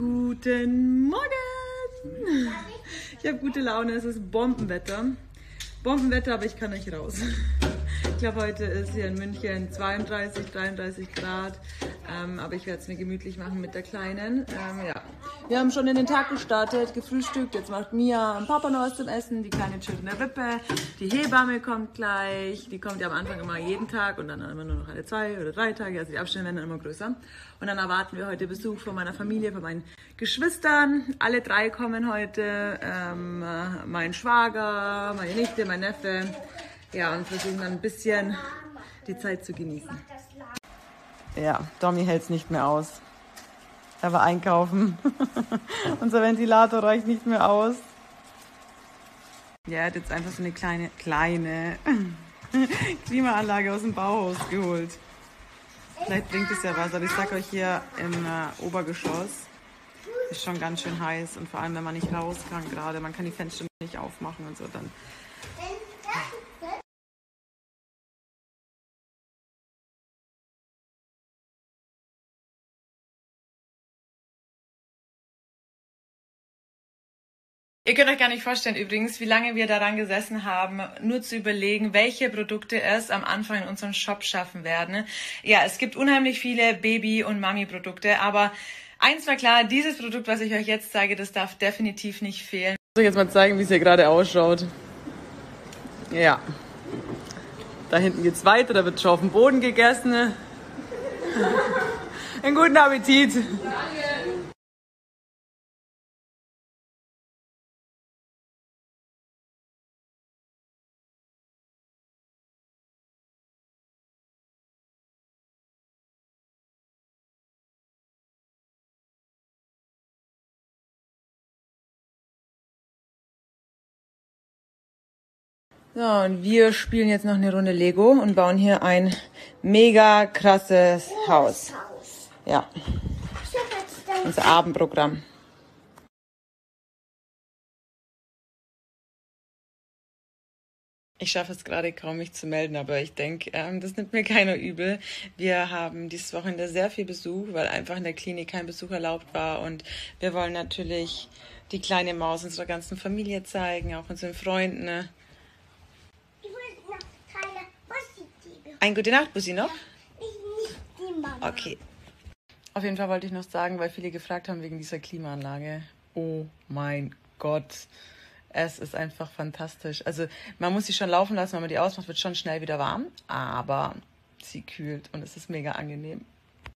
Guten Morgen! Ich habe gute Laune, es ist Bombenwetter. Bombenwetter, aber ich kann nicht raus. Ich glaube, heute ist hier in München 32, 33 Grad. Ähm, aber ich werde es mir gemütlich machen mit der Kleinen. Ähm, ja. Wir haben schon in den Tag gestartet, gefrühstückt. Jetzt macht Mia und Papa noch was zum Essen. Die Kleine chillt in der Wippe. Die Hebamme kommt gleich. Die kommt ja am Anfang immer jeden Tag und dann immer nur noch alle zwei oder drei Tage. Also die Abstände werden dann immer größer. Und dann erwarten wir heute Besuch von meiner Familie, von meinen Geschwistern. Alle drei kommen heute. Ähm, mein Schwager, meine Nichte, mein Neffe. Ja, und versuchen dann ein bisschen die Zeit zu genießen. Ja, Domi hält es nicht mehr aus. Er war einkaufen. Unser Ventilator reicht nicht mehr aus. Ja, er hat jetzt einfach so eine kleine, kleine Klimaanlage aus dem Bauhaus geholt. Vielleicht bringt es ja was, aber ich sag euch hier im äh, Obergeschoss ist schon ganz schön heiß und vor allem, wenn man nicht raus kann gerade, man kann die Fenster nicht aufmachen und so, dann Ihr könnt euch gar nicht vorstellen übrigens, wie lange wir daran gesessen haben, nur zu überlegen, welche Produkte es am Anfang in unserem Shop schaffen werden. Ja, es gibt unheimlich viele Baby- und Mami-Produkte, aber eins war klar, dieses Produkt, was ich euch jetzt zeige, das darf definitiv nicht fehlen. Ich soll jetzt mal zeigen, wie es hier gerade ausschaut. Ja. Da hinten geht's weiter, da wird schon auf dem Boden gegessen. Einen guten Appetit. Danke. So, und wir spielen jetzt noch eine Runde Lego und bauen hier ein mega krasses Haus. Ja. Unser Abendprogramm. Ich schaffe es gerade kaum, mich zu melden, aber ich denke, ähm, das nimmt mir keiner übel. Wir haben dieses Wochenende sehr viel Besuch, weil einfach in der Klinik kein Besuch erlaubt war. Und wir wollen natürlich die kleine Maus unserer ganzen Familie zeigen, auch unseren Freunden. Ein gute Nacht, Bussi noch? Nicht die Mama. Okay. Auf jeden Fall wollte ich noch sagen, weil viele gefragt haben wegen dieser Klimaanlage. Oh mein Gott. Es ist einfach fantastisch. Also man muss sie schon laufen lassen, wenn man die ausmacht, wird schon schnell wieder warm, aber sie kühlt und es ist mega angenehm.